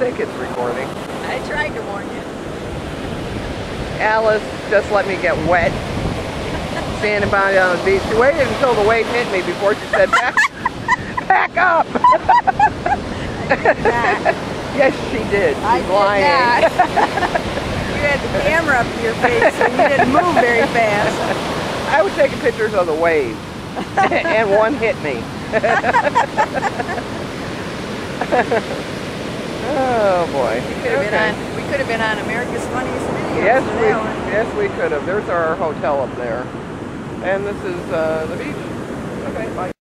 think it's recording. I tried to warn you. Alice just let me get wet. Standing by on the beach. She waited until the wave hit me before she said, back, back up. yes, she did. She's I did lying. not. you had the camera up to your face, so you didn't move very fast. I was taking pictures of the waves. and one hit me. Oh boy. We could have been on. We could have been on America's Funniest Videos. Yes, we yes we could have. There's our hotel up there, and this is uh, the beach. Okay, bye.